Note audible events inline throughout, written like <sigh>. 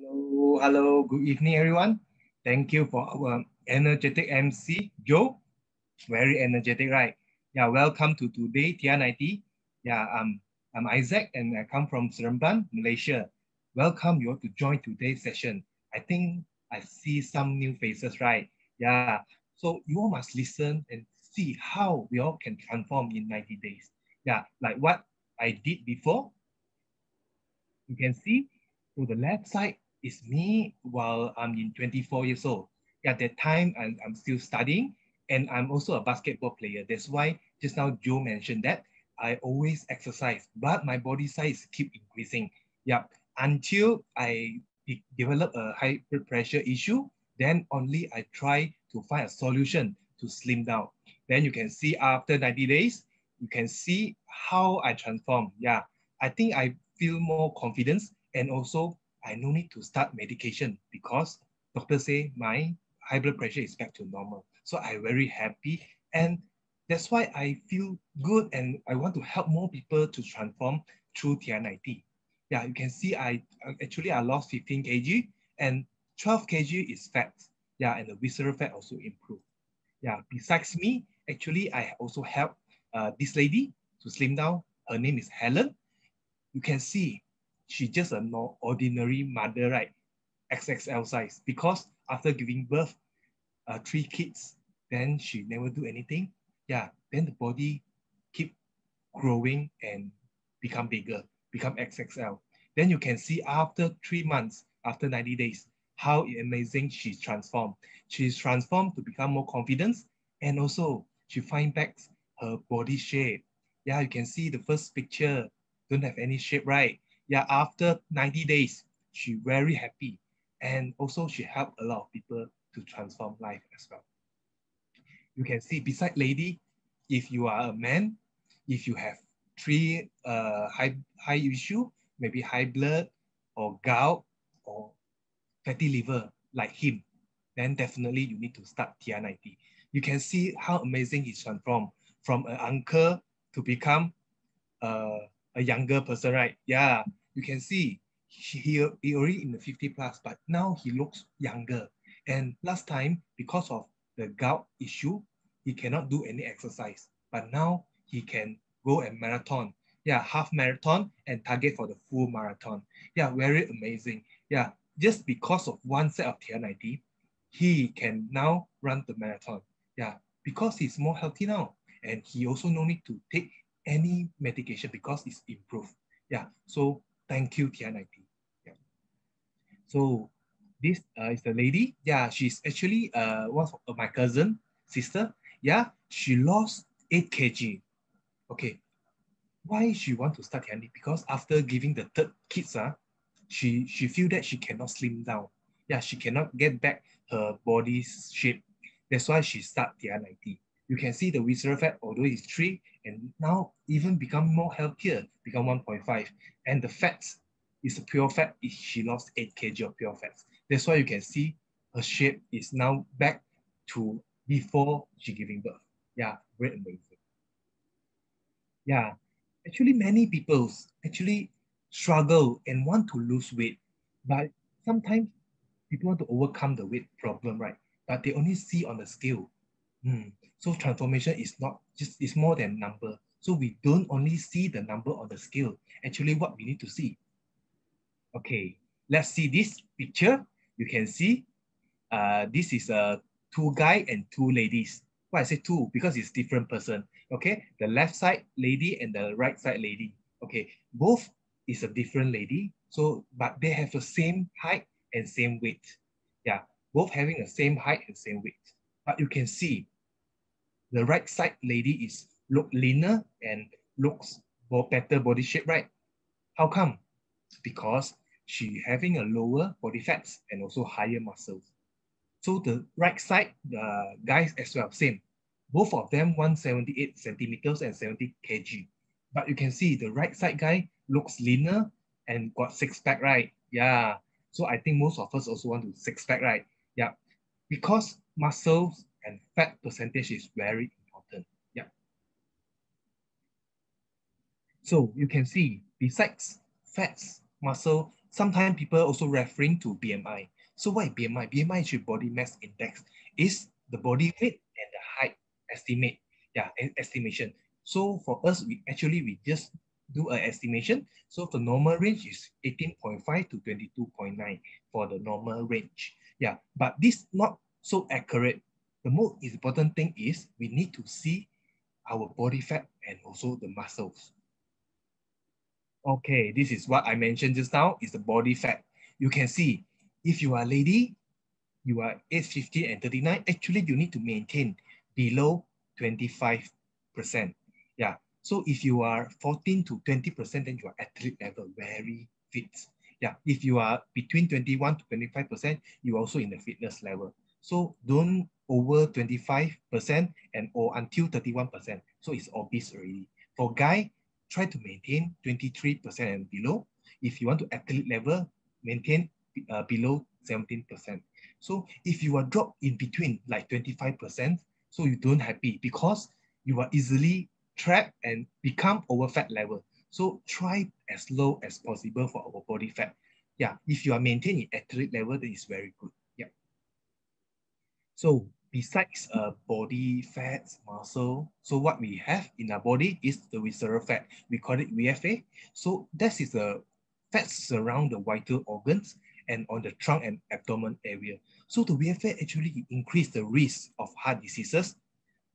Hello, hello, good evening, everyone. Thank you for our energetic MC, Joe. Very energetic, right? Yeah, welcome to today TR90. Yeah, um, I'm Isaac and I come from Seremban, Malaysia. Welcome you all to join today's session. I think I see some new faces, right? Yeah, so you all must listen and see how we all can transform in 90 days. Yeah, like what I did before. You can see to the left side is me while I'm in 24 years old. At that time, I'm, I'm still studying and I'm also a basketball player. That's why just now Joe mentioned that I always exercise, but my body size keep increasing. Yeah, until I de develop a high blood pressure issue, then only I try to find a solution to slim down. Then you can see after 90 days, you can see how I transform. Yeah, I think I feel more confidence and also I no need to start medication because doctor say my high blood pressure is back to normal. So I very happy and that's why I feel good and I want to help more people to transform through TR90. Yeah, you can see I actually I lost 15 kg and 12 kg is fat. Yeah, and the visceral fat also improved. Yeah, besides me, actually I also help uh, this lady to slim down. Her name is Helen. You can see she's just a no ordinary mother, right? XXL size. Because after giving birth, uh, three kids, then she never do anything. Yeah, then the body keep growing and become bigger, become XXL. Then you can see after three months, after 90 days, how amazing she's transformed. She's transformed to become more confident and also she find back her body shape. Yeah, you can see the first picture, don't have any shape, right? Yeah, after 90 days, she very happy. And also she helped a lot of people to transform life as well. You can see beside lady, if you are a man, if you have three uh, high, high issue, maybe high blood or gout or fatty liver like him, then definitely you need to start TR90. You can see how amazing he's transformed from an uncle to become uh, a younger person, right? Yeah, you can see he, he already in the 50 plus, but now he looks younger. And last time, because of the gout issue, he cannot do any exercise. But now he can go and marathon. Yeah, half marathon and target for the full marathon. Yeah, very amazing. Yeah, just because of one set of TR90, he can now run the marathon. Yeah, because he's more healthy now. And he also no need to take any medication because it's improved. Yeah, so thank you, TR90. Yeah. So this uh, is the lady. Yeah, she's actually uh, one of my cousin, sister. Yeah, she lost 8 kg. Okay, why she want to start TR90? Because after giving the third kids, uh, she, she feel that she cannot slim down. Yeah, she cannot get back her body's shape. That's why she start TR90 you can see the visceral fat, although it's 3, and now even become more healthier, become 1.5. And the fats is a pure fat, she lost 8 kg of pure fats. That's why you can see her shape is now back to before she giving birth. Yeah, very amazing. Yeah, actually many people actually struggle and want to lose weight, but sometimes people want to overcome the weight problem, right? But they only see on the scale. Hmm. So transformation is not just, it's more than number. So we don't only see the number on the scale, actually what we need to see. Okay, let's see this picture. You can see uh, this is a two guy and two ladies. Why I say two? Because it's different person. Okay, the left side lady and the right side lady. Okay, both is a different lady. So, but they have the same height and same weight. Yeah, both having the same height and same weight. But you can see the right side lady is look leaner and looks better body shape, right? How come? Because she having a lower body fats and also higher muscles. So the right side, the guys as well, same. Both of them 178 centimeters and 70 kg. But you can see the right side guy looks leaner and got six pack, right? Yeah. So I think most of us also want to six pack, right? Yeah. Because muscles and fat percentage is very important. Yeah. So you can see besides fats, muscle, sometimes people also referring to BMI. So why BMI? BMI is your body mass index. Is the body weight and the height estimate. Yeah, estimation. So for us, we actually we just do an estimation. So the normal range is 18.5 to 22.9 for the normal range. Yeah, but this not so accurate. The most important thing is we need to see our body fat and also the muscles. Okay, this is what I mentioned just now, is the body fat. You can see, if you are lady, you are age 50 and 39, actually you need to maintain below 25%. Yeah, so if you are 14 to 20%, then you are athlete level, very fit. Yeah, if you are between 21 to 25%, you are also in the fitness level. So don't over 25% and or until 31%. So it's obese already. For guy, try to maintain 23% and below. If you want to athlete level, maintain uh, below 17%. So if you are dropped in between like 25%, so you don't happy because you are easily trapped and become over fat level. So try as low as possible for our body fat. Yeah, if you are maintaining athlete level, that is very good. Yeah. So besides uh, body fat, muscle, so what we have in our body is the visceral fat. We call it VFA. So that is the fat surround the vital organs and on the trunk and abdomen area. So the VFA actually increase the risk of heart diseases,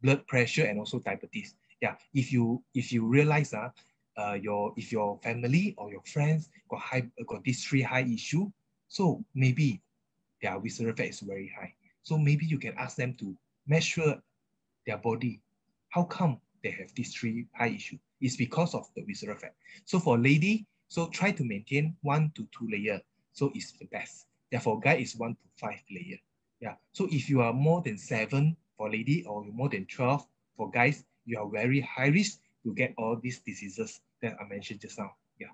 blood pressure, and also diabetes. Yeah, if you if you realize uh, uh, your if your family or your friends got high got these three high issue, so maybe their visceral fat is very high. So maybe you can ask them to measure their body. How come they have these three high issue? It's because of the visceral fat. So for lady, so try to maintain one to two layer. So it's the best. Therefore, for guy is one to five layer. Yeah. So if you are more than seven for lady or more than 12 for guys, you are very high risk to get all these diseases that I mentioned just now. Yeah.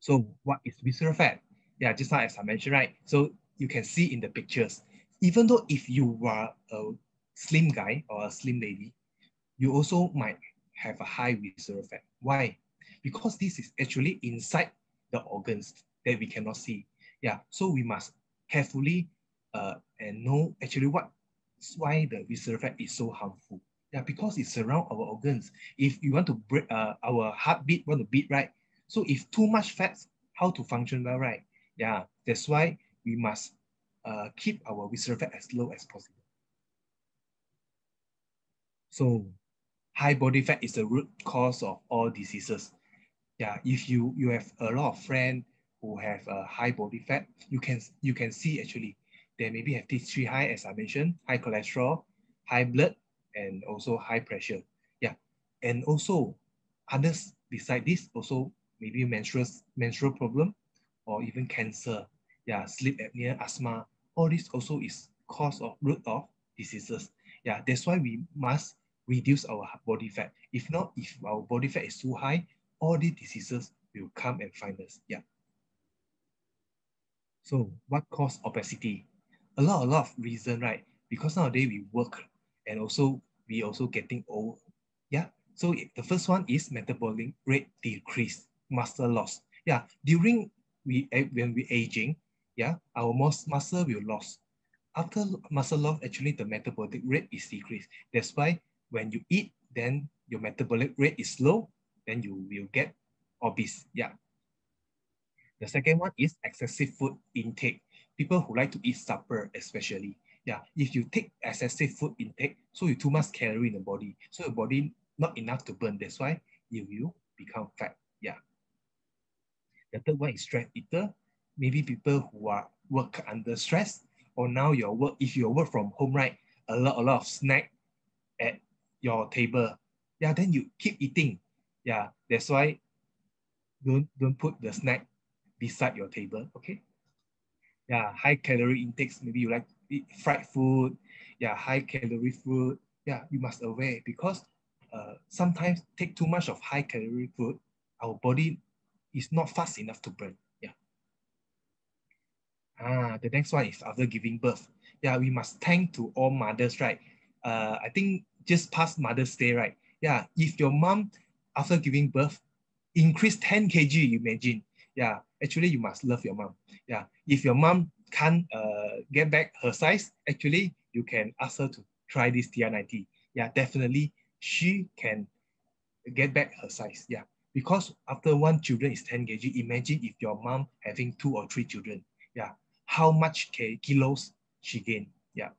So what is visceral fat? Yeah, just now as I mentioned, right? So you can see in the pictures, even though if you are a slim guy or a slim lady, you also might have a high visceral fat. Why? Because this is actually inside the organs that we cannot see. Yeah, so we must carefully uh, and know actually what why the visceral fat is so harmful. Yeah, because it surrounds our organs. If you want to break uh, our heartbeat, want to beat right. So if too much fat, how to function well, right? Yeah, that's why we must uh, keep our visceral fat as low as possible. So high body fat is the root cause of all diseases. Yeah, if you, you have a lot of friends who have a high body fat, you can, you can see actually they maybe have T3 high, as I mentioned, high cholesterol, high blood, and also high pressure. Yeah, and also others beside this also maybe menstrual menstrual problem or even cancer yeah, sleep apnea, asthma, all this also is cause of root of diseases. Yeah, that's why we must reduce our body fat. If not, if our body fat is too high, all these diseases will come and find us. Yeah. So what cause obesity? A lot, a lot of reason, right? Because nowadays we work and also we also getting old. Yeah. So the first one is metabolic rate decrease, muscle loss. Yeah. During we eh, when we aging, yeah, our mus muscle will lose. After muscle loss, actually the metabolic rate is decreased. That's why when you eat, then your metabolic rate is low, then you will get obese. Yeah. The second one is excessive food intake. People who like to eat supper, especially. Yeah, if you take excessive food intake, so you too much calorie in the body, so your body not enough to burn. That's why you will become fat. Yeah. The third one is stress eater maybe people who are work under stress or now your work, if you work from home, right, a lot, a lot of snack at your table. Yeah, then you keep eating. Yeah, that's why don't, don't put the snack beside your table, okay? Yeah, high calorie intakes, maybe you like eat fried food. Yeah, high calorie food. Yeah, you must aware because uh, sometimes take too much of high calorie food, our body is not fast enough to burn. Ah, the next one is after giving birth. Yeah, we must thank to all mothers, right? Uh, I think just past Mother's Day, right? Yeah, if your mom, after giving birth, increase 10 kg, imagine. Yeah, actually you must love your mom. Yeah, if your mom can't uh, get back her size, actually you can ask her to try this TR90. Yeah, definitely she can get back her size. Yeah, because after one children is 10 kg, imagine if your mom having two or three children. Yeah, how much kilos she gain. Yeah.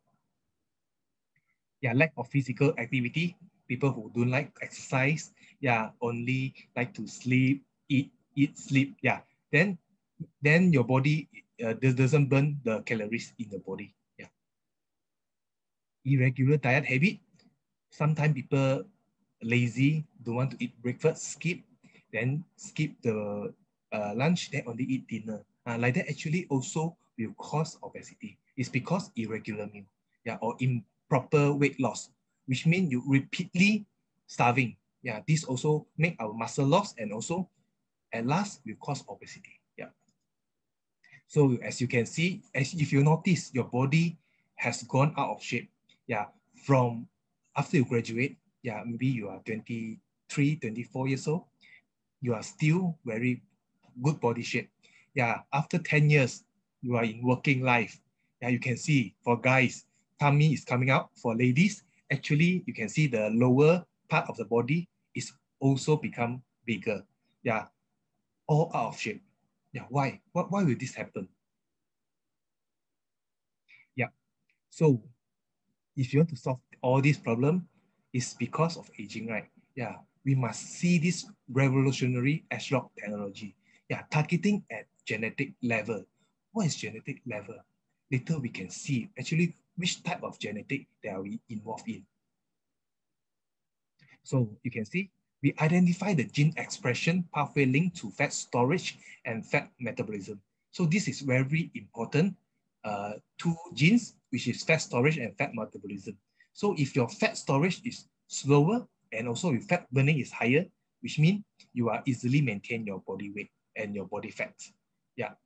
Yeah, lack of physical activity. People who don't like exercise. Yeah, only like to sleep, eat, eat, sleep. Yeah, then then your body uh, doesn't burn the calories in the body. Yeah. Irregular diet habit. Sometimes people lazy, don't want to eat breakfast, skip, then skip the uh, lunch, then only eat dinner. Uh, like that actually also will cause obesity. It's because irregular meal, yeah, or improper weight loss, which means you repeatedly starving. Yeah, this also make our muscle loss and also at last will cause obesity. Yeah. So as you can see, as if you notice, your body has gone out of shape. Yeah, from after you graduate, yeah, maybe you are 23, 24 years old, you are still very good body shape. Yeah, after 10 years, you are in working life. Yeah, you can see for guys, tummy is coming out. For ladies, actually, you can see the lower part of the body is also become bigger. Yeah, all out of shape. Yeah, why? What, why will this happen? Yeah, so if you want to solve all these problems, it's because of aging, right? Yeah, we must see this revolutionary ageLOC technology. Yeah, targeting at genetic level. What is genetic level? Later we can see actually which type of genetic that are we involved in. So you can see we identify the gene expression pathway linked to fat storage and fat metabolism. So this is very important. Uh, two genes, which is fat storage and fat metabolism. So if your fat storage is slower and also your fat burning is higher, which means you are easily maintain your body weight and your body fat. Yeah.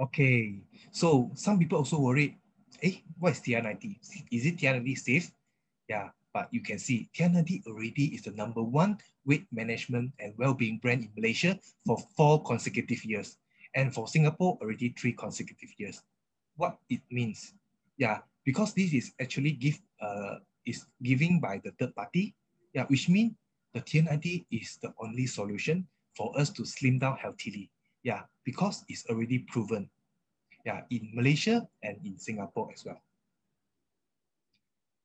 Okay, so some people also worry, hey, what is TR90? Is it TR90 safe? Yeah, but you can see TR90 already is the number one weight management and well-being brand in Malaysia for four consecutive years. And for Singapore, already three consecutive years. What it means? Yeah, because this is actually give uh, is giving by the third party, yeah, which means the TR90 is the only solution for us to slim down healthily. Yeah, because it's already proven. Yeah, in Malaysia and in Singapore as well.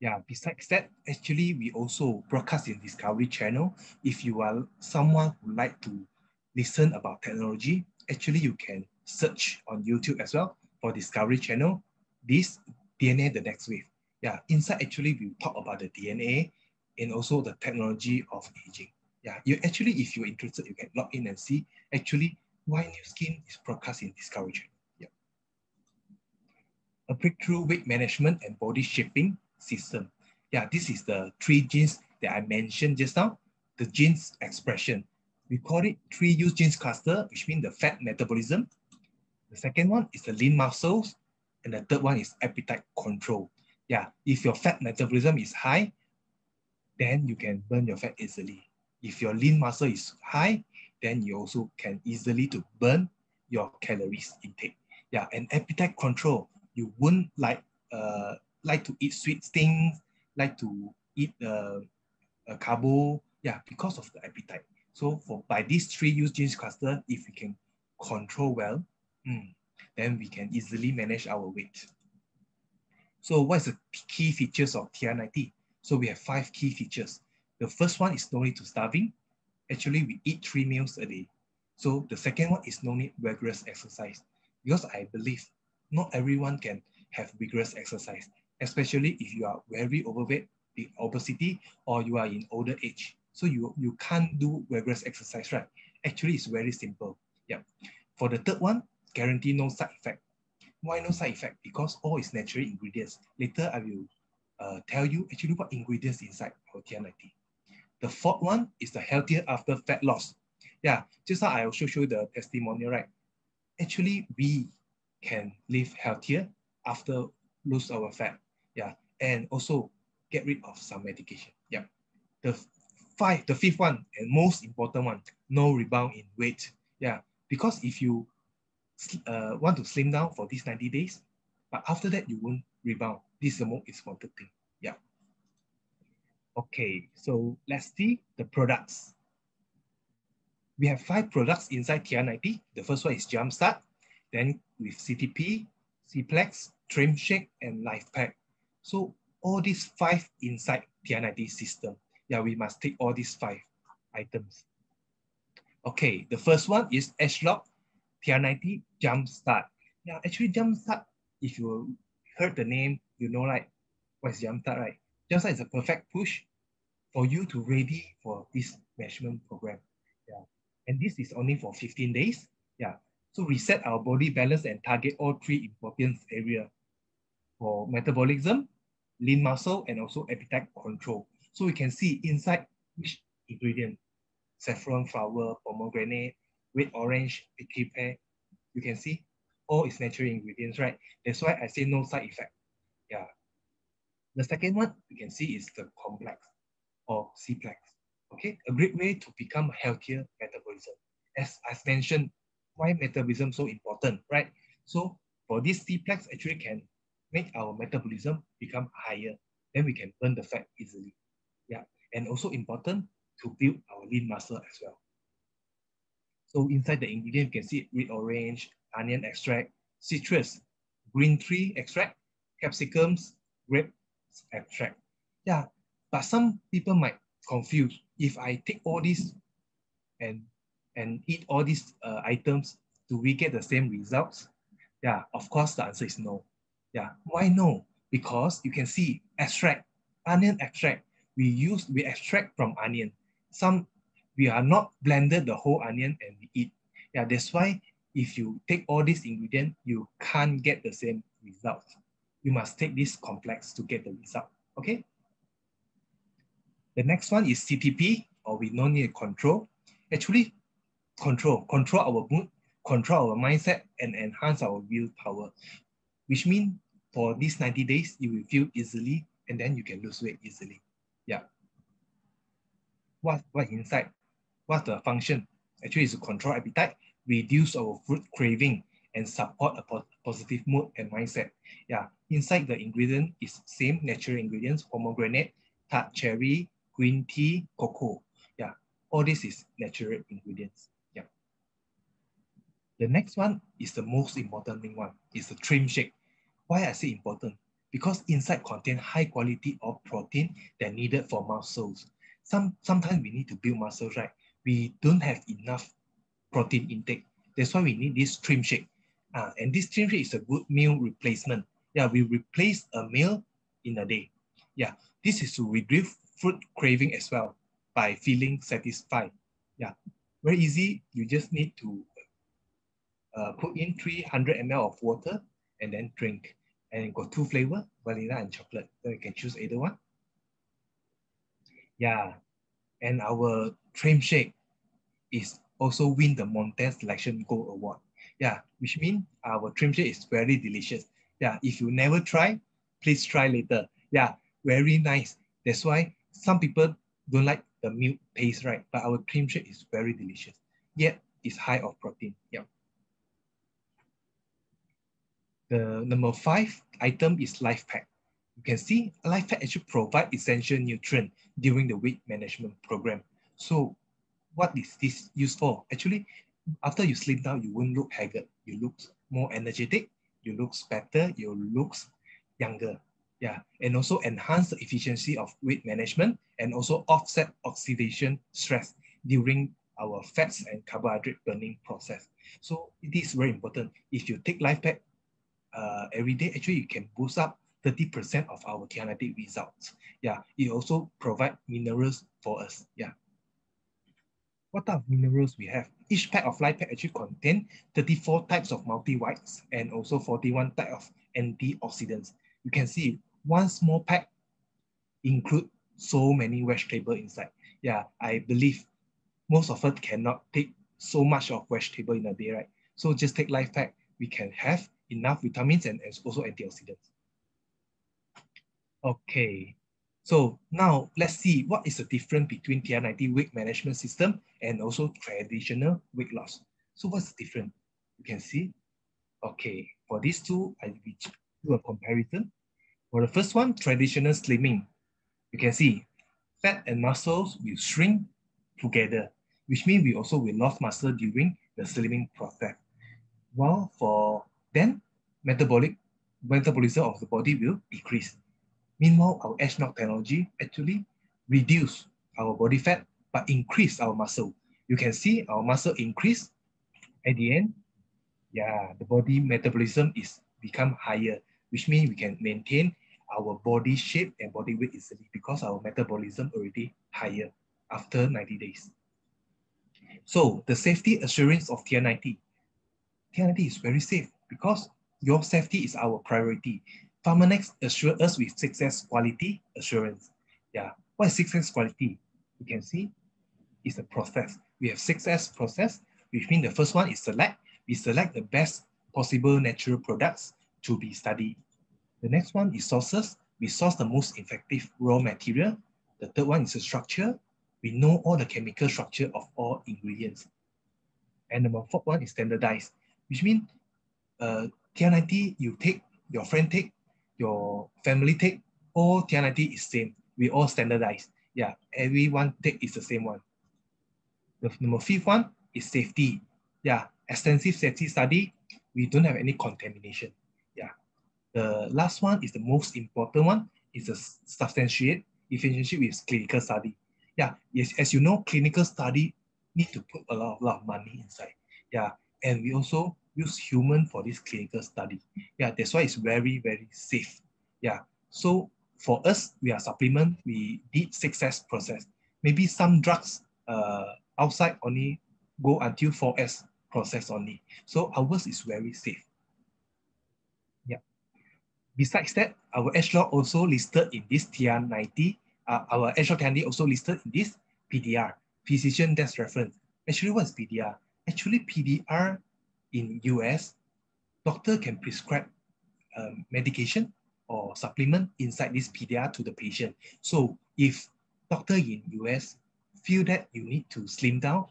Yeah, besides that, actually, we also broadcast in Discovery Channel. If you are someone who like to listen about technology, actually you can search on YouTube as well for Discovery Channel. This DNA, the next wave. Yeah, inside actually we talk about the DNA and also the technology of aging. Yeah, you actually, if you're interested, you can log in and see actually why Nu Skin is broadcast in Channel. Yeah. A breakthrough weight management and body shaping system. Yeah, this is the three genes that I mentioned just now, the genes expression. We call it three use genes cluster, which means the fat metabolism. The second one is the lean muscles, and the third one is appetite control. Yeah, if your fat metabolism is high, then you can burn your fat easily. If your lean muscle is high, then you also can easily to burn your calories intake. Yeah, and appetite control, you won't like uh, like to eat sweet things, like to eat uh, a carbo, yeah, because of the appetite. So for by these three use genes cluster, if we can control well, mm, then we can easily manage our weight. So what's the key features of TR90? So we have five key features. The first one is no need to starving. Actually, we eat three meals a day. So the second one is no need vigorous exercise. Because I believe not everyone can have vigorous exercise, especially if you are very overweight, the obesity, or you are in older age. So you, you can't do vigorous exercise, right? Actually, it's very simple. Yeah. For the third one, guarantee no side effect. Why no side effect? Because all is natural ingredients. Later, I will uh, tell you actually what ingredients inside our TR90. The fourth one is the healthier after fat loss. Yeah, just now I also show you the testimonial, right? Actually, we can live healthier after lose our fat. Yeah, and also get rid of some medication. Yeah. The five, the fifth one and most important one, no rebound in weight. Yeah, because if you uh, want to slim down for these 90 days, but after that you won't rebound. This is the most important thing. Okay, so let's see the products. We have five products inside TR90. The first one is Jumpstart, then with CTP, Cplex, Trim Shake, and Life Pack. So all these five inside TR90 system. Yeah, we must take all these five items. Okay, the first one is ageLOC TR90 Jumpstart. Yeah, actually Jumpstart, if you heard the name, you know like what's Jumpstart, right? Jumpstart is a perfect push for you to ready for this measurement program. Yeah, and this is only for 15 days. Yeah, so reset our body balance and target all three important area for metabolism, lean muscle, and also appetite control. So we can see inside which ingredient, saffron flower, pomegranate, red orange, prickly pear, you can see all is natural ingredients, right? That's why I say no side effect. Yeah. The second one we can see is the complex or Cplex. Okay, a great way to become healthier metabolism. As I mentioned, why metabolism so important, right? So for this Cplex actually can make our metabolism become higher, then we can burn the fat easily. Yeah, and also important to build our lean muscle as well. So inside the ingredient, you can see red orange, onion extract, citrus, green tree extract, capsicums, grape extract. Yeah, but some people might confuse if I take all these and and eat all these uh, items, do we get the same results? Yeah, of course the answer is no. Yeah, why no? Because you can see extract, onion extract we use, we extract from onion. Some, we are not blended the whole onion and we eat. Yeah, that's why if you take all these ingredients, you can't get the same result. You must take this complex to get the result, okay? The next one is CTP, or we don't need control. Actually, control, control our mood, control our mindset, and enhance our willpower, which means for these 90 days, you will feel easily, and then you can lose weight easily. Yeah. What, what inside? What's the function? Actually, it's to control appetite, reduce our food craving, and support a po positive mood and mindset. Yeah, inside the ingredient is same natural ingredients, pomegranate, tart cherry, green tea, cocoa. Yeah, all this is natural ingredients. Yeah. The next one is the most important thing one, is the trim shake. Why I say important? because inside contain high quality of protein that needed for muscles. Some, sometimes we need to build muscles, right? We don't have enough protein intake. That's why we need this trim shake. Uh, and this trim shake is a good meal replacement. Yeah, we replace a meal in a day. Yeah, this is to reduce food craving as well by feeling satisfied. Yeah, very easy. You just need to uh, put in 300 ml of water and then drink and got two flavor, vanilla and chocolate. So you can choose either one. Yeah, and our trim shake is also win the Monde Selection Gold Award. Yeah, which means our trim shake is very delicious. Yeah, if you never try, please try later. Yeah, very nice. That's why some people don't like the milk taste, right? But our trim shake is very delicious. Yet it's high of protein. Yeah. The number five item is Life Pack. You can see Life Pack actually provide essential nutrient during the weight management program. So what is this used for? Actually, after you slim down, you won't look haggard. You look more energetic, you look better, you look younger. Yeah, and also enhance the efficiency of weight management and also offset oxidation stress during our fats and carbohydrate burning process. So it is very important. If you take Life Pack, uh, every day, actually you can boost up 30% of our kinetic results. Yeah, it also provide minerals for us. Yeah. What type of minerals we have? Each pack of life pack actually contain 34 types of multi-whites and also 41 type of antioxidants. You can see one small pack include so many vegetable inside. Yeah, I believe most of us cannot take so much of vegetable in a day, right? So just take life pack, we can have enough vitamins and also antioxidants. Okay, So now let's see what is the difference between TR90 weight management system and also traditional weight loss. So what's the difference? You can see, okay, for these two, I will do a comparison. For the first one, traditional slimming, you can see fat and muscles will shrink together, which means we also will lose muscle during the slimming process. While for then, metabolic metabolism of the body will decrease. Meanwhile, our ageLOC technology actually reduce our body fat, but increase our muscle. You can see our muscle increase at the end. Yeah, the body metabolism is become higher, which means we can maintain our body shape and body weight easily because our metabolism already higher after 90 days. So the safety assurance of TR90. TR90 is very safe because your safety is our priority. Pharmanex assure us with 6S quality assurance. Yeah, what is 6S quality? You can see it's a process. We have 6S process, which means the first one is select. We select the best possible natural products to be studied. The next one is sources. We source the most effective raw material. The third one is the structure. We know all the chemical structure of all ingredients. And number fourth one is standardized, which means uh, TR90 you take, your friend take, your family take, all TR90 is same. We all standardize. Yeah, everyone take is the same one. The number fifth one is safety. Yeah, extensive safety study. We don't have any contamination. Yeah. The last one is the most important one. Is a substantiate efficiency with clinical study. Yeah, yes, as you know, clinical study need to put a lot, a lot of money inside. Yeah, and we also use human for this clinical study. Yeah, that's why it's very, very safe. Yeah, so for us, we are supplement, we did 6S process. Maybe some drugs uh, outside only go until 4S process only. So ours is very safe. Yeah. Besides that, our ageLOC also listed in this TR90. Uh, our ageLOC candy also listed in this PDR, Physician Desk Reference. Actually, what is PDR? Actually, PDR in US, doctor can prescribe um, medication or supplement inside this PDR to the patient. So if doctor in US feel that you need to slim down,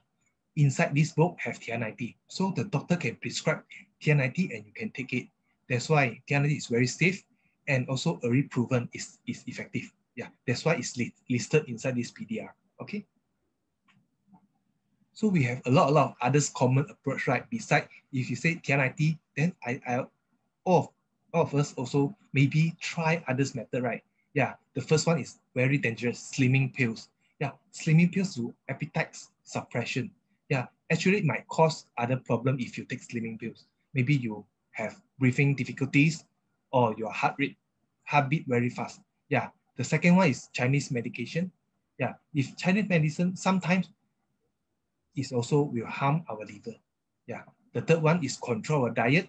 inside this book have TR90. So the doctor can prescribe TR90 and you can take it. That's why TR90 is very safe and also already proven is, is effective. Yeah, that's why it's li listed inside this PDR. Okay. So we have a lot, a lot of others common approach, right? Beside, if you say TR90, then I, I all of, all of us also maybe try others method, right? Yeah, the first one is very dangerous, slimming pills. Yeah, slimming pills do appetite suppression. Yeah, actually it might cause other problem if you take slimming pills. Maybe you have breathing difficulties or your heart rate, heartbeat very fast. Yeah, the second one is Chinese medication. Yeah, if Chinese medicine, sometimes is also will harm our liver. Yeah. The third one is control our diet.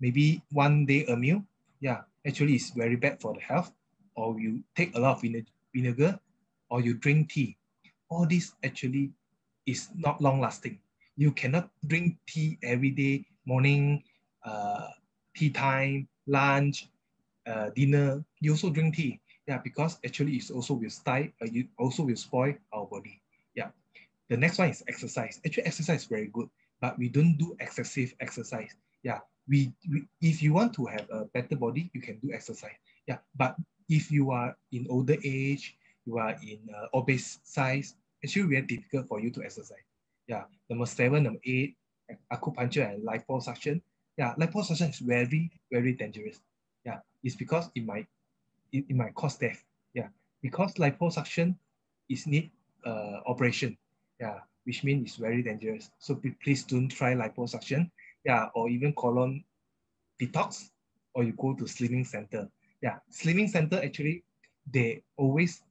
Maybe one day a meal. Yeah, actually it's very bad for the health. Or you take a lot of vinegar or you drink tea. All this actually is not long lasting. You cannot drink tea every day, morning, uh, tea time, lunch, uh, dinner. You also drink tea. Yeah, because actually it's also will style, uh, you also will spoil our body. The next one is exercise. Actually, exercise is very good, but we don't do excessive exercise. Yeah, we, we if you want to have a better body, you can do exercise. Yeah, but if you are in older age, you are in uh, obese size, actually very difficult for you to exercise. Yeah, number seven, number eight, acupuncture and liposuction. Yeah, liposuction is very, very dangerous. Yeah, it's because it might, it, it might cause death. Yeah, because liposuction is need uh, operation yeah, which means it's very dangerous. So please don't try liposuction, yeah, or even colon detox, or you go to slimming center. Yeah, slimming center actually, they always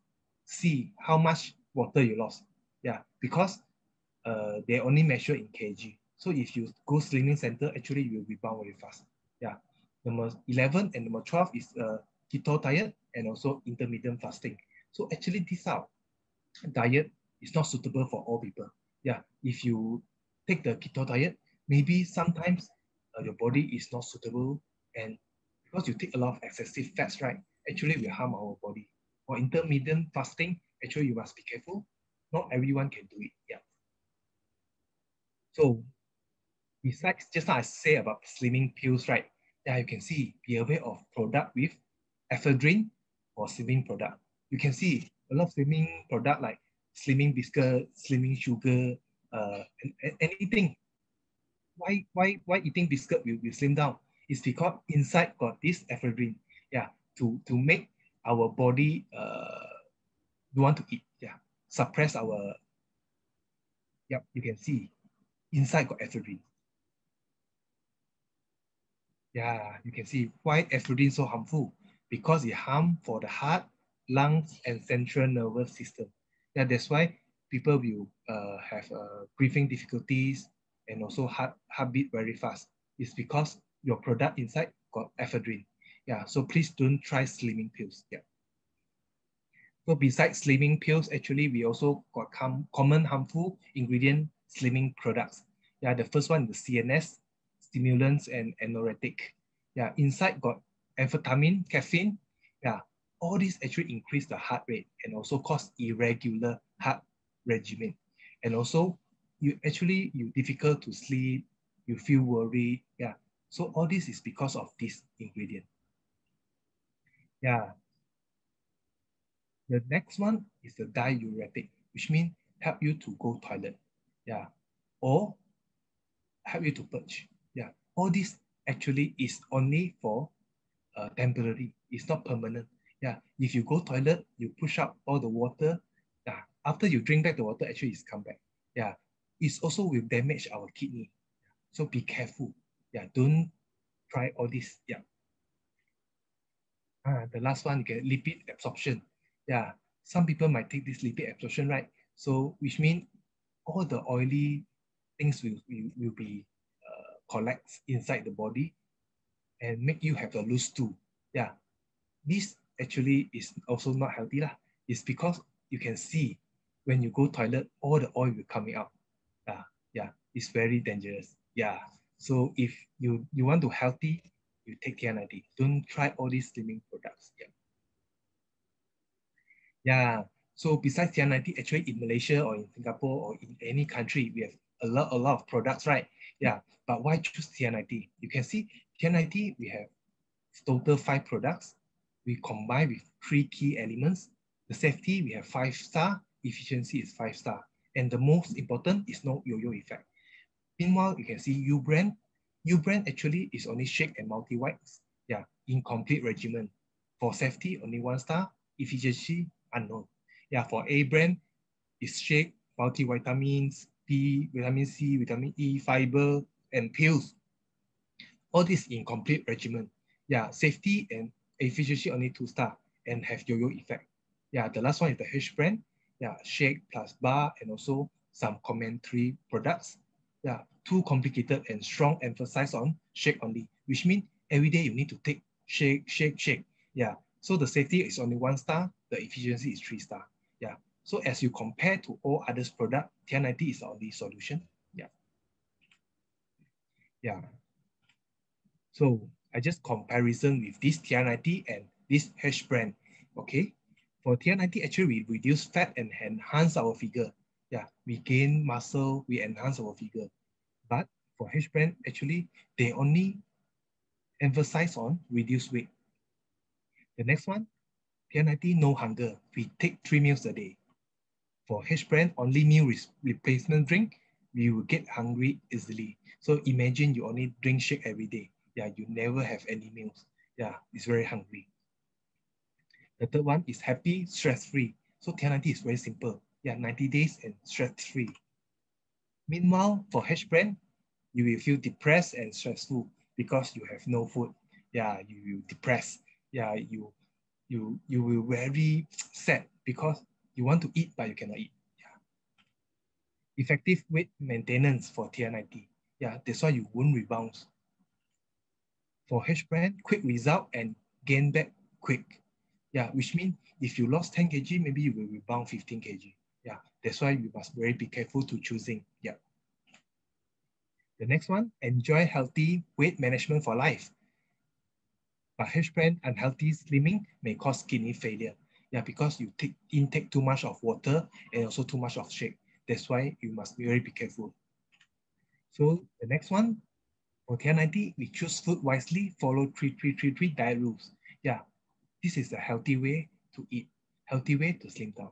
see how much water you lost. Yeah, because uh, they only measure in kg. So if you go slimming center, actually you will rebound very fast. Yeah, number 11 and number 12 is uh, keto diet and also intermittent fasting. So actually these are diet it's not suitable for all people. Yeah, if you take the keto diet, maybe sometimes uh, your body is not suitable and because you take a lot of excessive fats, right, actually will harm our body. For intermittent fasting, actually you must be careful. Not everyone can do it. Yeah. So besides just now I say about slimming pills, right? Yeah, you can see, be aware of product with ephedrine or slimming product. You can see a lot of slimming product like slimming biscuit, slimming sugar, uh, anything. Why, why, why eating biscuit will, will slim down? It's because inside got this ephedrine, yeah, to, to make our body uh, want to eat, yeah, suppress our, yep, you can see inside got ephedrine. Yeah, you can see why ephedrine so harmful because it harm for the heart, lungs, and central nervous system. Yeah, that's why people will uh, have uh, breathing difficulties and also heart heartbeat very fast. It's because your product inside got ephedrine. Yeah, so please don't try slimming pills. Yeah. So besides slimming pills, actually we also got com common harmful ingredient slimming products. Yeah, the first one is the CNS, stimulants and anorectic. Yeah, inside got amphetamine, caffeine. Yeah, all these actually increase the heart rate and also cause irregular heart regimen. And also you actually you difficult to sleep, you feel worried. Yeah. So all this is because of this ingredient. Yeah. The next one is the diuretic, which means help you to go toilet. Yeah. Or help you to purge. Yeah. All this actually is only for uh, temporary. It's not permanent. Yeah, if you go toilet, you push out all the water. Yeah, after you drink back the water, actually it's come back. Yeah, it's also will damage our kidney. So be careful. Yeah, don't try all this. Yeah. Ah, the last one, get lipid absorption. Yeah, some people might take this lipid absorption, right? So which means all the oily things will, will, will be uh, collect inside the body and make you have a loose stool. Yeah, this actually is also not healthy lah. It's because you can see when you go toilet, all the oil will coming out. Yeah, yeah, it's very dangerous. Yeah. So if you, you want to healthy, you take TR90. Don't try all these slimming products. Yeah. Yeah. So besides TR90, actually in Malaysia or in Singapore or in any country, we have a lot, a lot of products, right? Yeah. But why choose TR90? You can see TR90, we have total five products we combine with three key elements. The safety, we have five star, efficiency is five star. And the most important is no yo-yo effect. Meanwhile, you can see U-brand. U-brand actually is only shake and multi-whites. Yeah, incomplete regimen. For safety, only one star. Efficiency, unknown. Yeah, for A brand, is shake, multivitamins, D, vitamin C, vitamin E, fiber, and pills. All this incomplete regimen. Yeah, safety and efficiency only two star and have yo-yo effect. Yeah, the last one is the H brand. Yeah, shake plus bar and also some commentary products. Yeah, too complicated and strong emphasis on shake only, which means every day you need to take shake, shake, shake. Yeah, so the safety is only one star, the efficiency is three star. Yeah, so as you compare to all others product, TR90 is the only solution. Yeah. Yeah. So I just comparison with this TR90 and this H brand. Okay, for TR90, actually we reduce fat and enhance our figure. Yeah, we gain muscle, we enhance our figure. But for H brand, actually they only emphasize on reduce weight. The next one, TR90 no hunger. We take three meals a day. For H brand, only meal replacement drink, we will get hungry easily. So imagine you only drink shake every day yeah, you never have any meals. Yeah, it's very hungry. The third one is happy, stress-free. So TR90 is very simple. Yeah, 90 days and stress-free. Meanwhile, for H brand, you will feel depressed and stressful because you have no food. Yeah, you will depressed. Yeah, you you you will very <tsk> sad because you want to eat but you cannot eat. Yeah. Effective weight maintenance for TR90. Yeah, that's why you won't rebound for H brand, quick result and gain back quick. Yeah, which means if you lost 10 kg, maybe you will rebound 15 kg. Yeah, that's why you must very be careful to choosing. Yeah. The next one, enjoy healthy weight management for life. But H brand unhealthy slimming may cause kidney failure. Yeah, because you take intake too much of water and also too much of shake. That's why you must be very be careful. So the next one, for TR90, we choose food wisely, follow 3333 diet rules. Yeah, this is a healthy way to eat, healthy way to slim down.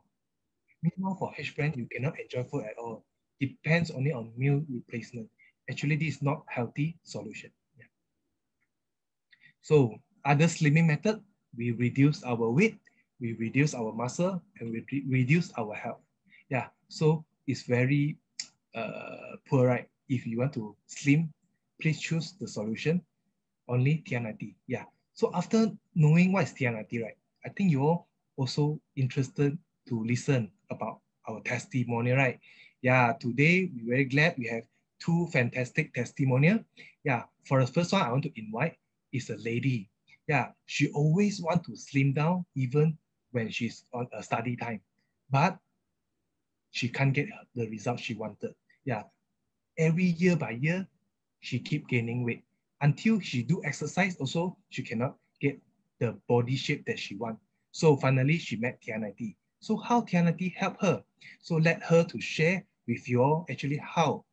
Meanwhile, for H brand, you cannot enjoy food at all. Depends only on meal replacement. Actually, this is not healthy solution. Yeah. So other slimming method, we reduce our weight, we reduce our muscle, and we re reduce our health. Yeah, so it's very uh, poor, right? If you want to slim, please choose the solution, only TR90. Yeah, so after knowing what is TR90, right? I think you're also interested to listen about our testimonial, right? Yeah, today we're very glad we have two fantastic testimonial. Yeah, for the first one, I want to invite is a lady. Yeah, she always want to slim down even when she's on a study time, but she can't get the result she wanted. Yeah, every year by year, she keep gaining weight until she do exercise also, she cannot get the body shape that she want. So finally, she met TR90. So how TR90 help her? So let her to share with you all actually how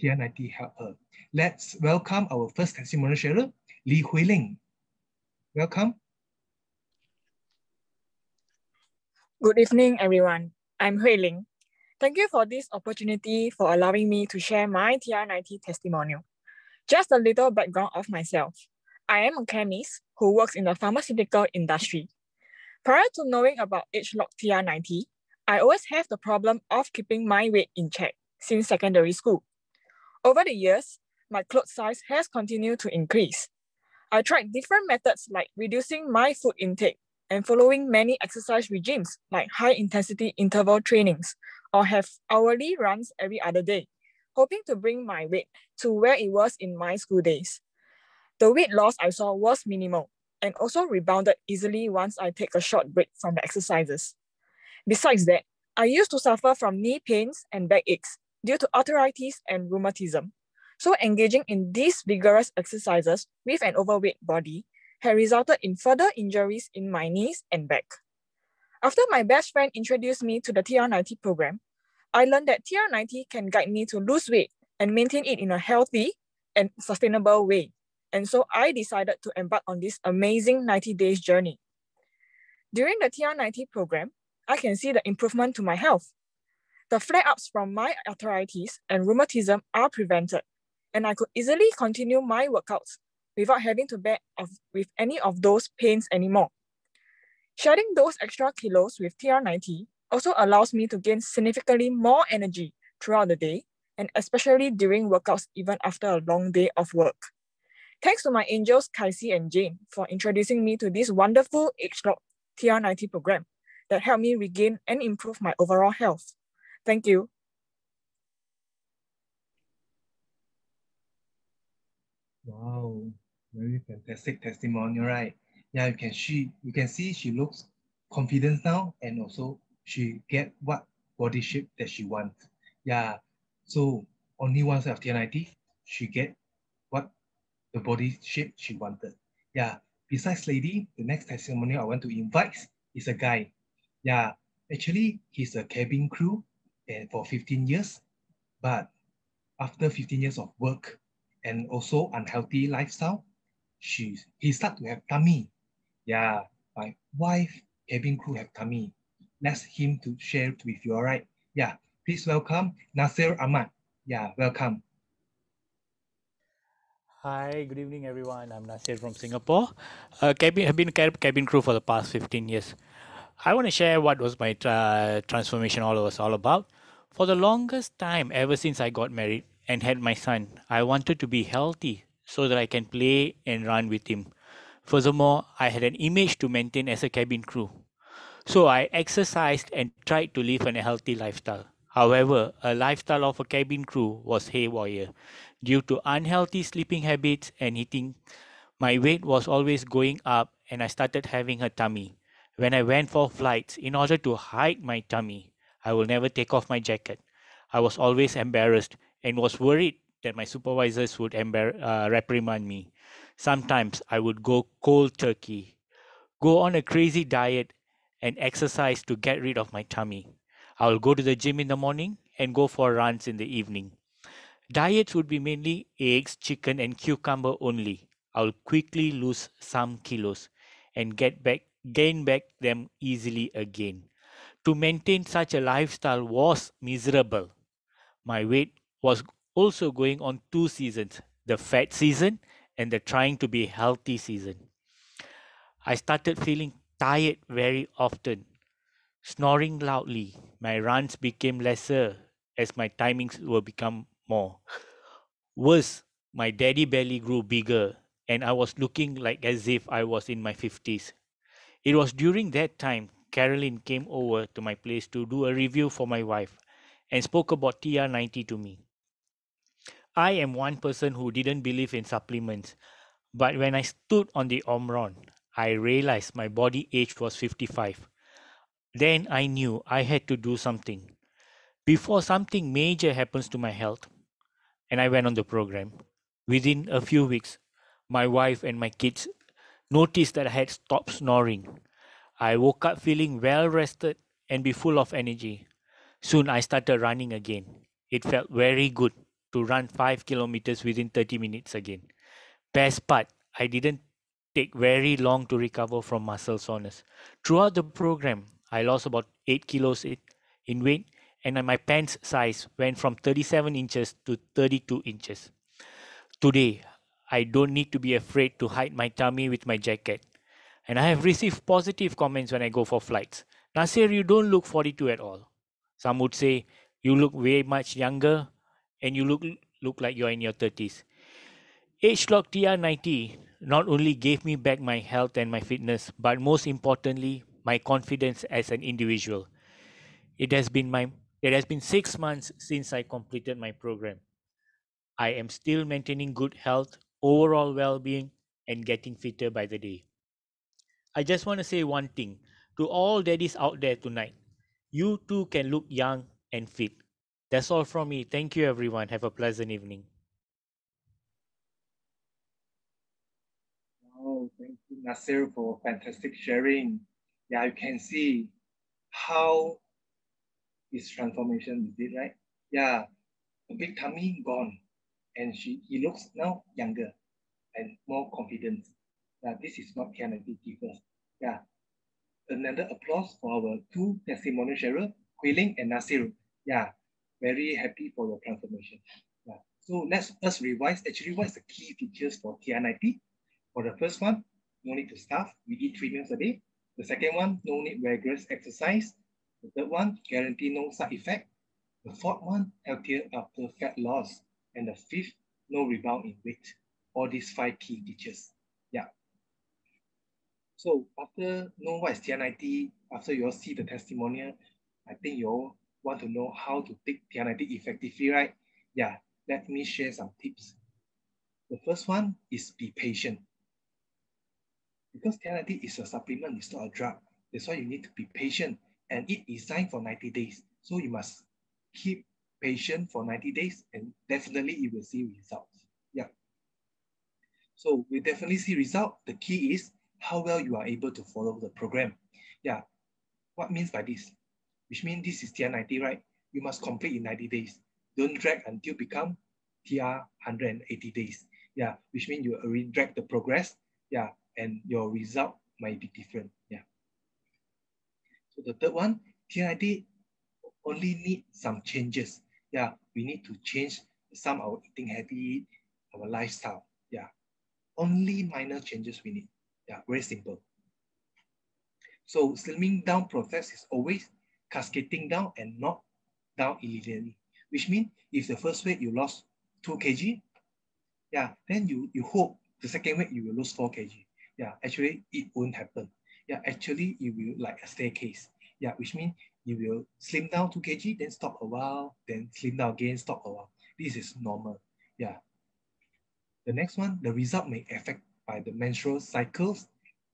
TR90 help her. Let's welcome our first testimonial sharer, Li Huiling. Welcome. Good evening, everyone. I'm Hui Ling. Thank you for this opportunity for allowing me to share my TR90 testimonial. Just a little background of myself. I am a chemist who works in the pharmaceutical industry. Prior to knowing about ageLOC TR90, I always have the problem of keeping my weight in check since secondary school. Over the years, my clothes size has continued to increase. I tried different methods like reducing my food intake and following many exercise regimes like high intensity interval trainings or have hourly runs every other day, hoping to bring my weight to where it was in my school days. The weight loss I saw was minimal and also rebounded easily once I take a short break from the exercises. Besides that, I used to suffer from knee pains and back aches due to arthritis and rheumatism. So engaging in these vigorous exercises with an overweight body had resulted in further injuries in my knees and back. After my best friend introduced me to the TR90 program, I learned that TR90 can guide me to lose weight and maintain it in a healthy and sustainable way. And so I decided to embark on this amazing 90 days journey. During the TR90 program, I can see the improvement to my health. The flare-ups from my arthritis and rheumatism are prevented, and I could easily continue my workouts without having to bear of, with any of those pains anymore. Shedding those extra kilos with TR90 also allows me to gain significantly more energy throughout the day, and especially during workouts even after a long day of work. Thanks to my angels, Kaisi and Jane, for introducing me to this wonderful ageLOC TR90 program that helped me regain and improve my overall health. Thank you. Wow, very fantastic testimonial, right? Yeah, you can see you can see she looks confident now and also she get what body shape that she wants. Yeah. So only once after TR90, she get what the body shape she wanted. Yeah. Besides lady, the next testimonial I want to invite is a guy. Yeah. Actually, he's a cabin crew and for 15 years. But after 15 years of work and also unhealthy lifestyle, she he start to have tummy. Yeah, my wife cabin crew have tummy. Let's him to share with you. All right. Yeah. Please welcome Nasir Ahmad. Yeah, welcome. Hi, good evening, everyone. I'm Nasir from Singapore. Uh, cabin, have been cabin crew for the past 15 years. I want to share what was my tra- transformation all was all about. For the longest time, ever since I got married and had my son, I wanted to be healthy so that I can play and run with him. Furthermore, I had an image to maintain as a cabin crew. So I exercised and tried to live a healthy lifestyle. However, a lifestyle of a cabin crew was haywire. Due to unhealthy sleeping habits and eating, my weight was always going up and I started having a tummy. When I went for flights, in order to hide my tummy, I will never take off my jacket. I was always embarrassed and was worried that my supervisors would embar- uh, reprimand me. Sometimes I would go cold turkey, go on a crazy diet, and exercise to get rid of my tummy. I will go to the gym in the morning and go for runs in the evening. Diets would be mainly eggs, chicken, and cucumber only. I will quickly lose some kilos and get back gain back them easily again. To maintain such a lifestyle was miserable. My weight was also going on two seasons, the fat season and the trying to be healthy season. I started feeling tired very often Snoring loudly, my runs became lesser as my timings will become more. Worse, my daddy belly grew bigger and I was looking like as if I was in my 50s. It was during that time Carolyn came over to my place to do a review for my wife and spoke about TR90 to me. I am one person who didn't believe in supplements, but when I stood on the Omron, I realized my body age was 55 then I knew I had to do something. Before something major happens to my health, and I went on the program, within a few weeks, my wife and my kids noticed that I had stopped snoring. I woke up feeling well rested and be full of energy. Soon I started running again. It felt very good to run 5 kilometers within 30 minutes again. Best part, I didn't take very long to recover from muscle soreness. Throughout the program, I lost about 8 kilos in weight and my pants size went from 37 inches to 32 inches. Today, I don't need to be afraid to hide my tummy with my jacket. And I have received positive comments when I go for flights. Nasir, you don't look 42 at all. Some would say you look way much younger and you look look like you're in your 30s. ageLOC TR90 not only gave me back my health and my fitness, but most importantly, my confidence as an individual. It has been my it has been 6 months since I completed my program. I am still maintaining good health, overall well-being and getting fitter by the day. I just want to say one thing to all daddies out there tonight. You too can look young and fit. That's all from me. Thank you everyone. Have a pleasant evening. Oh, thank you, Nasir, for fantastic sharing yeah, you can see how his transformation did, right? Yeah, a big tummy gone, and she he looks now younger and more confident. Yeah, this is what can I give us. Yeah, another applause for our two testimonial sharers, Hui and Nasir. Yeah, very happy for your transformation. Yeah. So let's us revise actually what's the key features for TR90. For the first one, no need to starve. We eat three meals a day. The second one, no need rigorous exercise. The third one, guarantee no side effect. The fourth one, healthier after fat loss. And the fifth, no rebound in weight. All these five key features. Yeah. So after know what is TR90, after you all see the testimonial, I think you all want to know how to take TR90 effectively, right? Yeah, let me share some tips. The first one is be patient. Because TR90 is a supplement, it's not a drug. That's why you need to be patient. And it is designed for 90 days. So you must keep patient for 90 days and definitely you will see results. Yeah. So we definitely see result. The key is how well you are able to follow the program. Yeah. What means by this? Which means this is TR90, right? You must complete in 90 days. Don't drag until become TR 180 days. Yeah, which means you already drag the progress. Yeah, and your result might be different. Yeah. So the third one, TR90 only need some changes. Yeah, we need to change some of our eating habit, our lifestyle. Yeah, only minor changes we need. Yeah, very simple. So slimming down process is always cascading down and not down immediately, which means if the first week you lost 2 kg, yeah, then you, you hope the second week you will lose 4 kg yeah, actually it won't happen. Yeah, actually it will like a staircase. Yeah, which means you will slim down 2 kg, then stop a while, then slim down again, stop a while. This is normal. Yeah. The next one, the result may affect by the menstrual cycles,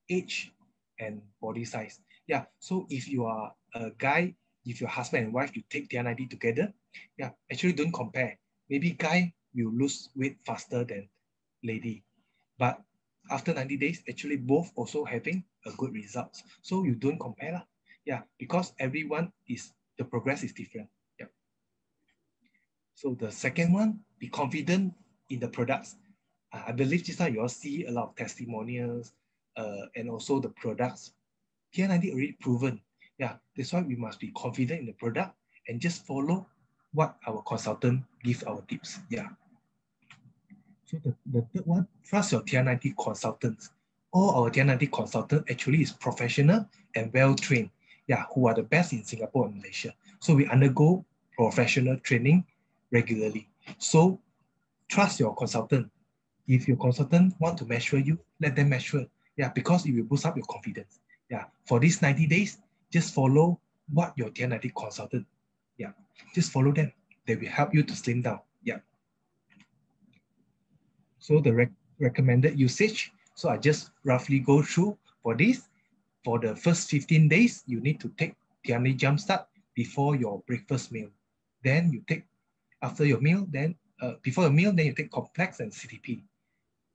age, and body size. Yeah, so if you are a guy, if your husband and wife, you take TR90 together, yeah, actually don't compare. Maybe guy will lose weight faster than lady. But after 90 days, actually both also having a good results. So you don't compare. Lah. Yeah, because everyone is, the progress is different. Yeah. So the second one, be confident in the products. Uh, I believe just now you all see a lot of testimonials uh, and also the products. TR90 already proven. Yeah, that's why we must be confident in the product and just follow what our consultant give our tips. Yeah. So the, the third one, trust your TR90 consultants. All our TR90 consultant actually is professional and well-trained. Yeah, who are the best in Singapore and Malaysia. So we undergo professional training regularly. So trust your consultant. If your consultant want to measure you, let them measure. Yeah, because it will boost up your confidence. Yeah, for these 90 days, just follow what your TR90 consultant. Yeah, just follow them. They will help you to slim down. So the rec recommended usage. So I just roughly go through for this. For the first 15 days, you need to take TR90 Jumpstart before your breakfast meal. Then you take after your meal, then uh, before your meal, then you take complex and CTP.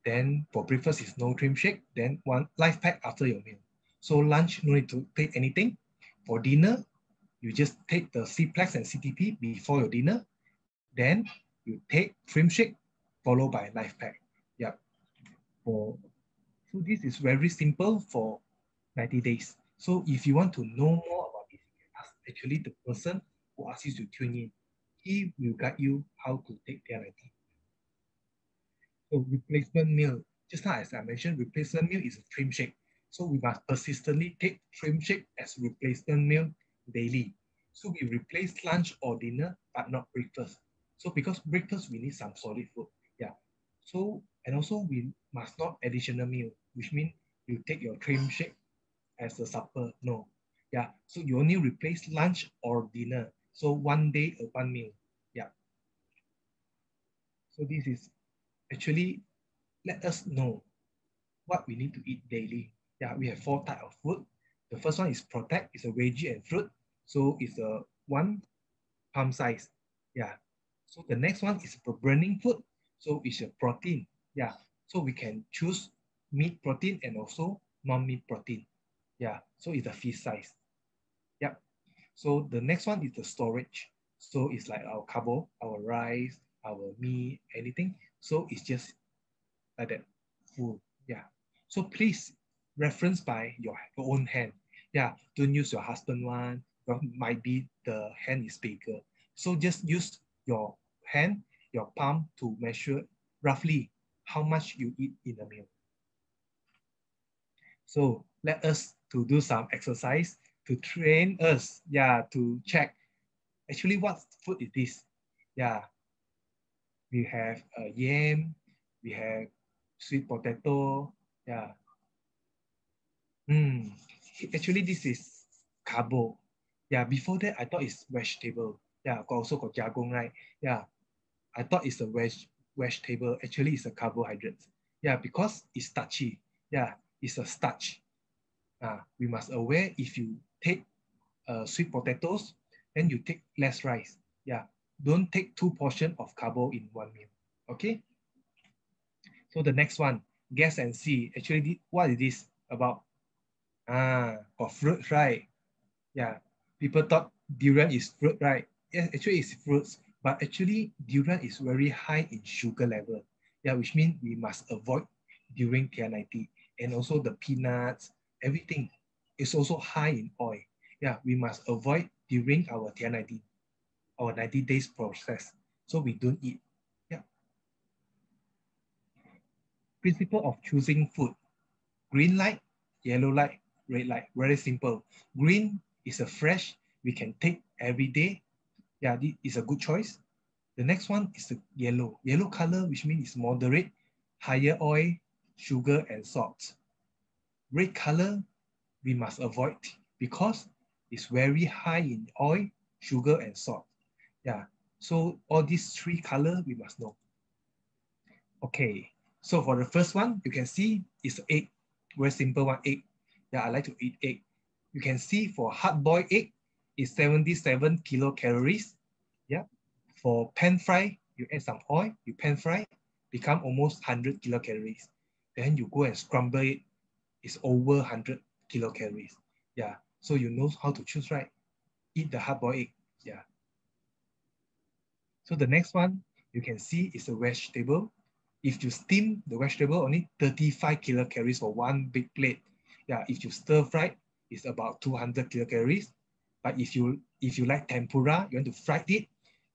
Then for breakfast is no trim shake, then one life pack after your meal. So lunch, no need to take anything. For dinner, you just take the C-Plex and CTP before your dinner. Then you take trim shake followed by life pack. Yep. For, so this is very simple for 90 days. So if you want to know more about this, ask actually the person who asks you to tune in. He will guide you how to take TR90. So replacement meal. Just now as I mentioned, replacement meal is a trim shake. So we must persistently take trim shake as replacement meal daily. So we replace lunch or dinner, but not breakfast. So because breakfast, we need some solid food. So, and also we must not additional meal, which means you take your trim shake as a supper. No. Yeah. So you only replace lunch or dinner. So one day a one meal. Yeah. So this is actually let us know what we need to eat daily. Yeah, we have four type of food. The first one is protect, it's a veggie and fruit. So it's a one palm size. Yeah. So the next one is for burning food. So it's a protein. Yeah. So we can choose meat protein and also non-meat protein. Yeah. So it's a fish size. Yeah. So the next one is the storage. So it's like our carbo, our rice, our meat, anything. So it's just like that full. Yeah. So please reference by your, your own hand. Yeah. Don't use your husband one. Might be the hand is bigger. So just use your hand, your palm to measure roughly how much you eat in a meal. So let us to do some exercise to train us, yeah, to check actually what food is this? Yeah, we have a yam, we have sweet potato, yeah. Hmm, actually this is carbo. Yeah, before that I thought it's vegetable. Yeah, also got jagung, right? Yeah, I thought it's a veg vegetable. Actually, it's a carbohydrate. Yeah, because it's starchy. Yeah, it's a starch. Uh, we must aware if you take uh, sweet potatoes, then you take less rice. Yeah, don't take two portion of carbo in one meal. Okay. So the next one, guess and see. Actually, what is this about? Ah, got fruit, right? Yeah, people thought durian is fruit, right? Yeah, actually it's fruits, but actually durian is very high in sugar level. Yeah, which means we must avoid during TR90. And also the peanuts, everything is also high in oil. Yeah, we must avoid during our TR90, our 90 days process. So we don't eat. Yeah. Principle of choosing food. Green light, yellow light, red light. Very simple. Green is a fresh, we can take every day. Yeah, this is a good choice. The next one is the yellow. Yellow color, which means it's moderate, higher oil, sugar, and salt. Red color, we must avoid because it's very high in oil, sugar, and salt. Yeah, so all these three color, we must know. Okay, so for the first one, you can see it's egg, very simple one, egg. Yeah, I like to eat egg. You can see for hard-boiled egg, it's 77 kilocalories. Yeah, for pan fry, you add some oil, you pan fry, become almost 100 kilocalories. Then you go and scramble it, it's over 100 kilocalories. Yeah, So you know how to choose, right? Eat the hard-boiled egg, yeah. So the next one you can see is a vegetable. If you steam the vegetable, only 35 kilocalories for one big plate. Yeah, if you stir fry, it's about 200 kilocalories. But if you if you like tempura, you want to fry it,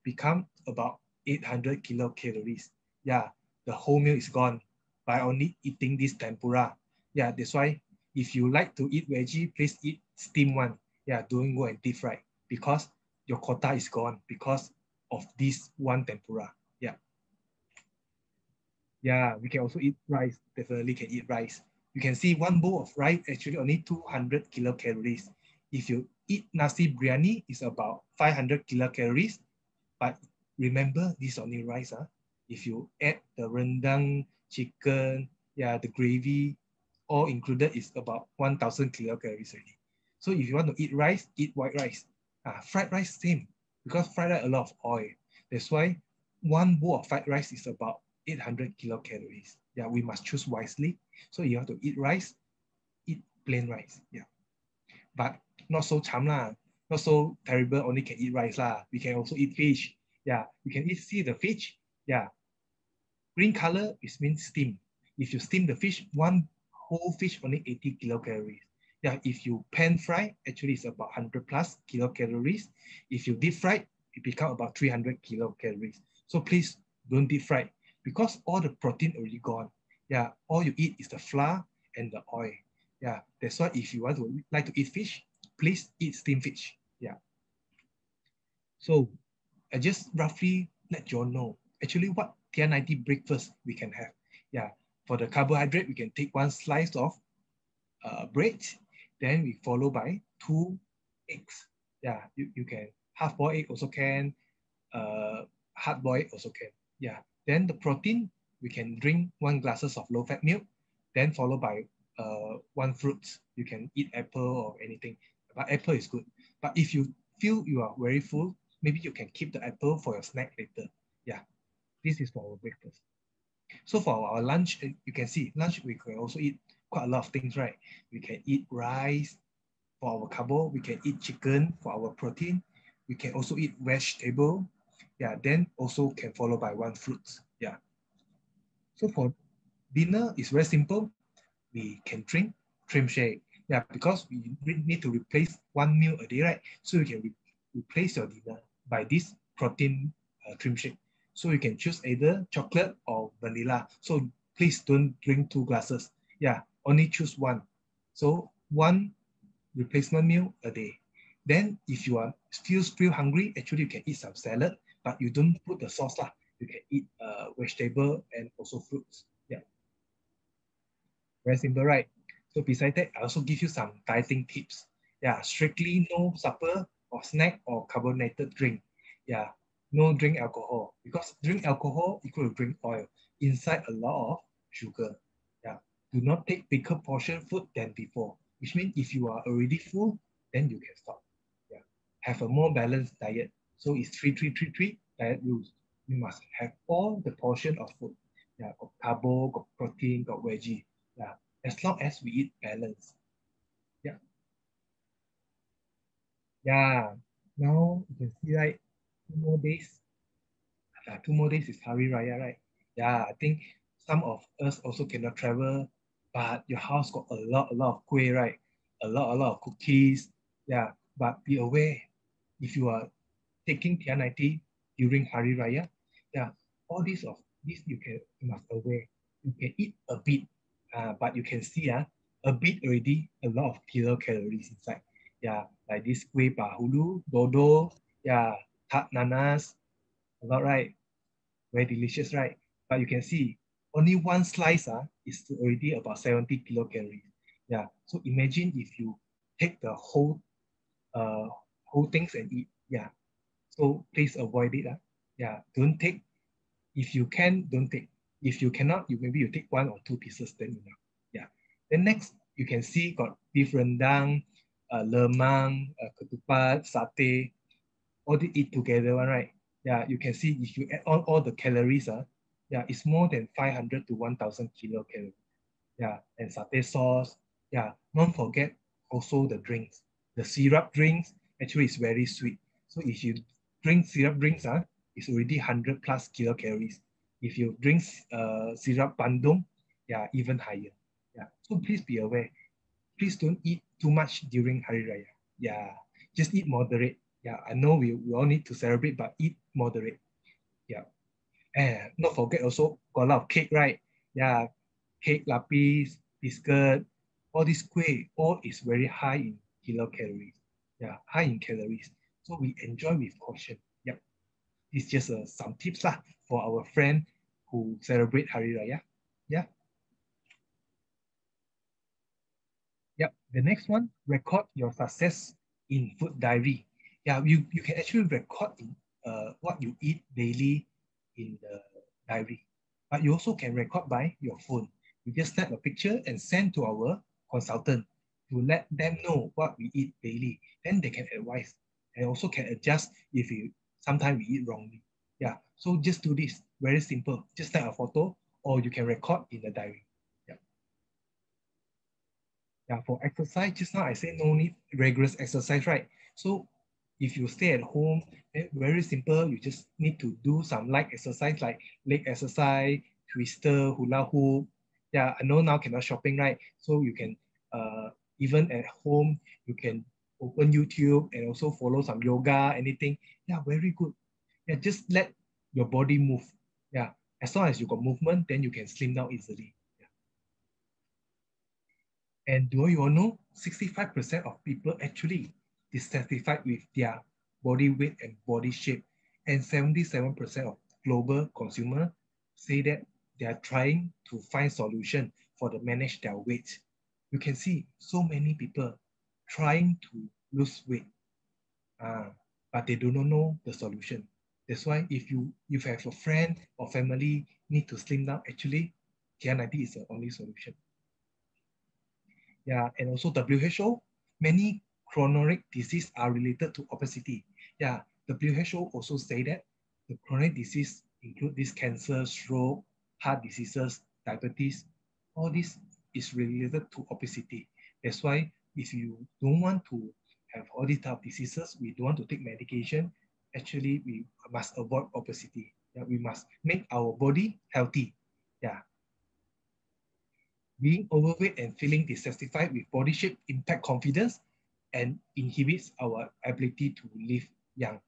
become about 800 kilocalories. Yeah, the whole meal is gone by only eating this tempura. Yeah, that's why if you like to eat veggie, please eat steam one. Yeah, don't go and deep fry because your quota is gone because of this one tempura. Yeah. Yeah, we can also eat rice. Definitely can eat rice. You can see one bowl of rice actually only 200 kilocalories. If you eat nasi biryani, is about 500 kilocalories. But remember, this only rice. Huh? If you add the rendang, chicken, yeah, the gravy, all included is about 1,000 kilocalories already. So if you want to eat rice, eat white rice. Uh, fried rice, same, because fried rice a lot of oil. That's why one bowl of fried rice is about 800 kilocalories. Yeah, we must choose wisely. So you have to eat rice, eat plain rice. Yeah, but not so cham lah, not so terrible. Only can eat rice lah. We can also eat fish. Yeah, you can eat see the fish. Yeah, green color is means steam. If you steam the fish, one whole fish only 80 kilocalories. Yeah, if you pan fry, actually it's about 100 plus kilocalories. If you deep fry, it become about 300 kilocalories. So please don't deep fry because all the protein already gone. Yeah, all you eat is the flour and the oil. Yeah, that's why if you want to like to eat fish, please eat steamed fish. Yeah. So I just roughly let you all know actually what TR90 breakfast we can have. Yeah, for the carbohydrate, we can take one slice of uh, bread, then we follow by two eggs. Yeah, you, you can half boiled egg also can, uh, hard boiled also can. Yeah, then the protein, we can drink one glasses of low fat milk, then followed by uh, one fruit. You can eat apple or anything, but apple is good. But if you feel you are very full, maybe you can keep the apple for your snack later. Yeah, this is for our breakfast. So for our lunch, eh, you can see lunch, we can also eat quite a lot of things, right? We can eat rice for our carbo. We can eat chicken for our protein. We can also eat vegetable. Yeah, then also can follow by one fruit. Yeah. So for dinner, it's very simple. We can drink trim shake. Yeah, because we need to replace one meal a day, right? So you can re replace your dinner by this protein uh, trim shake. So you can choose either chocolate or vanilla. So please don't drink two glasses. Yeah, only choose one. So one replacement meal a day. Then if you are still still hungry, actually you can eat some salad, but you don't put the sauce lah. You can eat uh, vegetable and also fruits. Yeah. Very simple, right? So besides that, I also give you some dieting tips. Yeah, strictly no supper or snack or carbonated drink. Yeah, no drink alcohol because drink alcohol equal to drink oil. Inside a lot of sugar. Yeah. Do not take bigger portion food than before, which means if you are already full, then you can stop. Yeah. Have a more balanced diet. So it's three, three, three, three diet rules. You must have all the portion of food. Yeah, got carbo, got protein, got veggie. Yeah. As long as we eat balance. Yeah. Yeah. Now you can see right two more days. Uh, two more days is Hari Raya, right? Yeah, I think some of us also cannot travel, but your house got a lot, a lot of kueh, right? A lot, a lot of cookies. Yeah, but be aware if you are taking TR90 during Hari Raya, yeah, all these of this you can you must aware. You can eat a bit, uh, but you can see uh, a bit already a lot of kilocalories inside. Yeah, like this kueh bahulu, dodo, yeah, tart nanas, a lot, right? Very delicious, right? But you can see only one slice uh, is already about 70 kilocalories. Yeah. So imagine if you take the whole uh whole things and eat. Yeah. So please avoid it. Uh. Yeah. Don't take. If you can, don't take. If you cannot, you maybe you take one or two pieces, then enough. Yeah. Then next, you can see got beef rendang, uh, lemang, uh, ketupat, satay, all the eat together one, right? Yeah, you can see if you add on all the calories, uh, yeah, it's more than 500 to 1000 kilocalories. Yeah, and satay sauce. Yeah, don't forget also the drinks. the syrup drinks, actually it's very sweet. So if you drink syrup drinks, uh, it's already 100 plus kilocalories. If you drink uh, syrup bandung, yeah, even higher. Yeah, so please be aware. Please don't eat too much during Hari Raya. Yeah, just eat moderate. Yeah, I know we, we all need to celebrate, but eat moderate. Yeah. And not forget also got a lot of cake, right? Yeah, cake, lapis, biscuit, all this kueh, all is very high in kilocalories. Yeah, high in calories. So we enjoy with caution. Yep. It's just uh, some tips lah for our friend who celebrate Hari Raya. Yeah. Yep. The next one, record your success in food diary. Yeah, you, you can actually record in, uh, what you eat daily in the diary. But you also can record by your phone. You just snap a picture and send to our consultant to let them know what we eat daily. Then they can advise and also can adjust if you sometimes we eat wrongly. Yeah, so just do this, very simple. Just take a photo or you can record in the diary. Yeah. Yeah, for exercise, just now I said no need rigorous exercise, right? So if you stay at home, very simple, you just need to do some light exercise like leg exercise, twister, hula hoop. Yeah, I know now cannot shopping, right? So you can uh, even at home, you can open YouTube and also follow some yoga, anything. Yeah, very good. Yeah, just let your body move. Yeah, as long as you got movement, then you can slim down easily. Yeah. And do you all know, 65% of people actually dissatisfied with their body weight and body shape. And 77% of global consumer say that they are trying to find solution for the manage their weight. You can see so many people trying to lose weight, uh, but they do not know the solution. That's why if you if have a friend or family need to slim down, actually, TR90 is the only solution. Yeah, and also WHO, many chronic disease are related to obesity. Yeah, WHO also say that the chronic disease include this cancer, stroke, heart diseases, diabetes, all this is related to obesity. That's why if you don't want to have all these type of diseases, we don't want to take medication, actually we must avoid obesity. Yeah, we must make our body healthy. Yeah. Being overweight and feeling dissatisfied with body shape impact confidence and inhibits our ability to live young.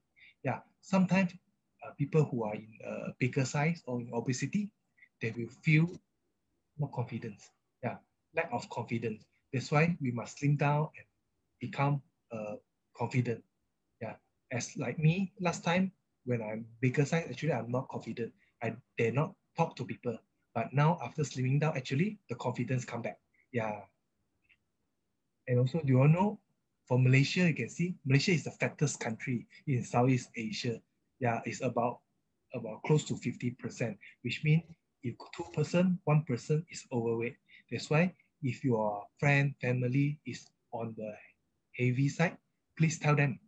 Yeah, sometimes uh, people who are in uh, bigger size or in obesity, they will feel more confidence. Yeah, lack of confidence. That's why we must slim down and become uh, confident. As like me last time when I'm bigger size, actually I'm not confident. I dare not talk to people. But now after slimming down, actually the confidence come back. Yeah. And also, do you all know for Malaysia, you can see Malaysia is the fattest country in Southeast Asia. Yeah, it's about about close to 50%, which means if two person, one person is overweight. That's why if your friend, family is on the heavy side, please tell them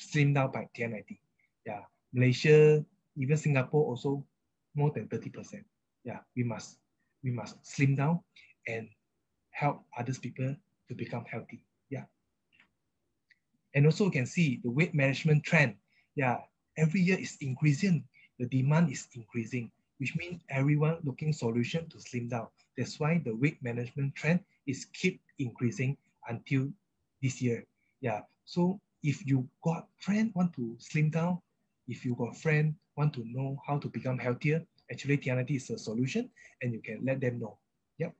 slim down by TR90. Yeah, Malaysia, even Singapore also more than 30%. Yeah, we must we must slim down and help others people to become healthy. Yeah. And also you can see the weight management trend. Yeah, every year is increasing. The demand is increasing, which means everyone looking solution to slim down. That's why the weight management trend is keep increasing until this year. Yeah, so if you got friend want to slim down, if you got friend want to know how to become healthier, actually TR90 is a solution and you can let them know. Yep.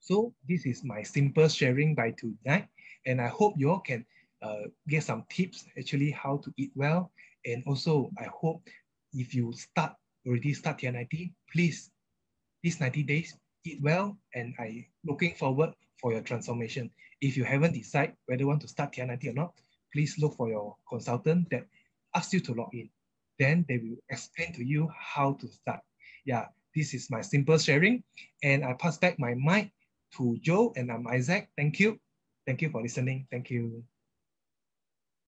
So this is my simple sharing by tonight. And I hope you all can uh, get some tips actually how to eat well. And also, I hope if you start already start TR90, please, these 90 days, eat well. And I looking forward for your transformation. If you haven't decided whether you want to start TR90 or not, please look for your consultant that asks you to log in. Then they will explain to you how to start. Yeah, this is my simple sharing. And I pass back my mic to Joe and I'm Isaac. Thank you. Thank you for listening. Thank you.